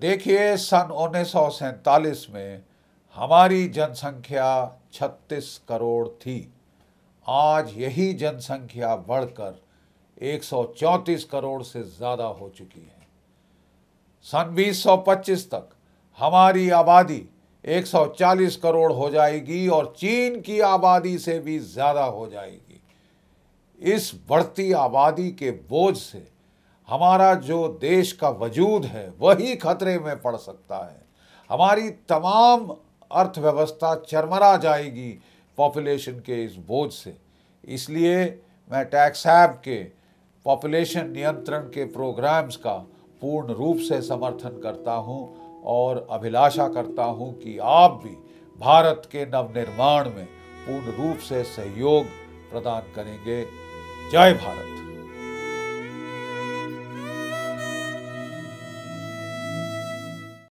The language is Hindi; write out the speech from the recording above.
देखिए, सन उन्नीस सौ सैंतालीस में हमारी जनसंख्या 36 करोड़ थी। आज यही जनसंख्या बढ़कर 134 करोड़ से ज़्यादा हो चुकी है। सन 2025 तक हमारी आबादी 140 करोड़ हो जाएगी और चीन की आबादी से भी ज़्यादा हो जाएगी। इस बढ़ती आबादी के बोझ से हमारा जो देश का वजूद है, वही खतरे में पड़ सकता है। हमारी तमाम अर्थव्यवस्था चरमरा जाएगी पॉपुलेशन के इस बोझ से। इसलिए मैं टैक्स ऐप के पॉपुलेशन नियंत्रण के प्रोग्राम्स का पूर्ण रूप से समर्थन करता हूँ और अभिलाषा करता हूँ कि आप भी भारत के नवनिर्माण में पूर्ण रूप से सहयोग प्रदान करेंगे। जय भारत।